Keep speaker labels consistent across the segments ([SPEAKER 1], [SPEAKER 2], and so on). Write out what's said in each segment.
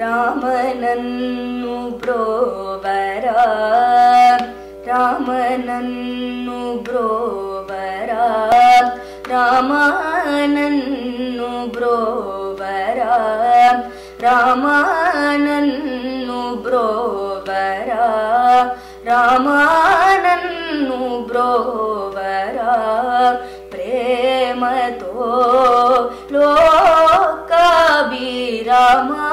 [SPEAKER 1] ರಾಮನನ್ನು ಬ್ರೋವರ ರಾಮನನ್ನು ಬ್ರೋವರ ರಾಮನನ್ನು ಬ್ರೋವರ ರಾಮನನ್ನು ಬ್ರೋವರ ರಾಮನನ್ನು ಬ್ರೋವರ ಪ್ರೇಮತೋ ಲೋಕಾಭಿರಾಮನನ್ನು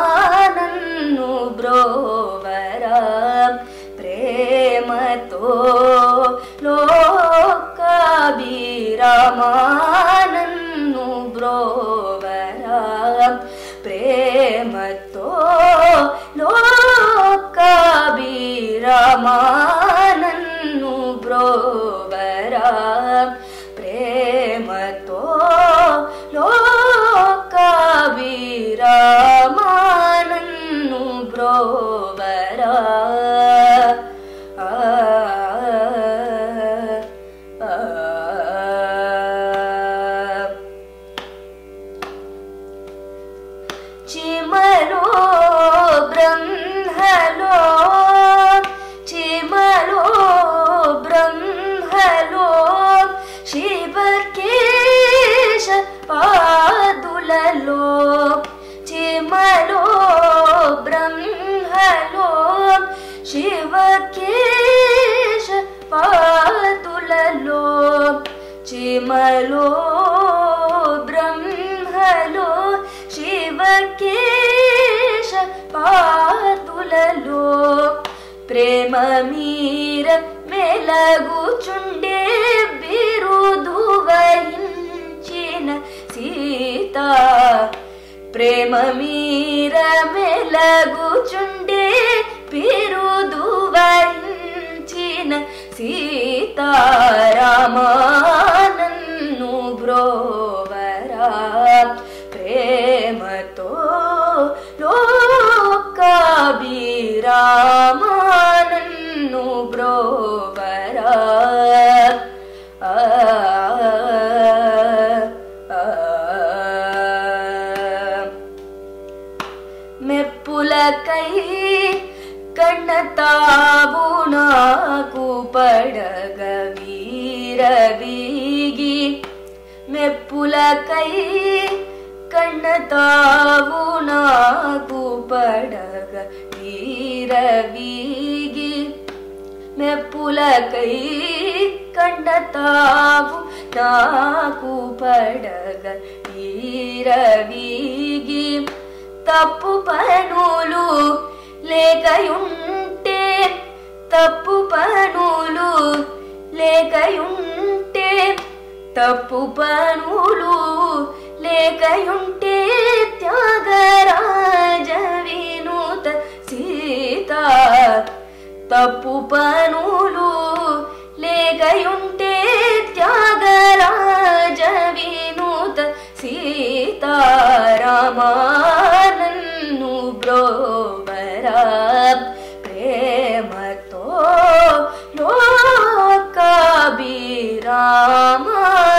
[SPEAKER 1] लोकाभिरामानन्नु ब्रोवरा శివకేశ పాతులలో చిమలో బ్రహ్మలో శివకేశ పాతులలో ప్రేమ మీర మెలగుచుండే బిరుదువహించిన సీత ప్రేమ మీర మెలగుచుండే ಸಮಾನನ್ನು ಬ್ರೋವರ ಪ್ರೇಮತೋ ಲೋಕಾಭಿರಾಮನನ್ನು ಬ್ರೋವರ ಮೆಪ್ಪುಲ ಕೈ ಕಣ್ಣತಾ మెప్పులకై కన్నతావు నాకు పడగ నీరవీగి మెప్పులకై కండతావు నాకు పడగ నీరవీగి తప్పు పనులు లేకయుంటే తప్పు పనులు లేకయుంటే తప్పు పనులు లేకయుంటే త్యాగరాజ వినూత సీత. తప్పు పనులు లేకయుంటే త్యాగరాజ వినూత సీతారామా నన్ను బ్రోబరా Mama.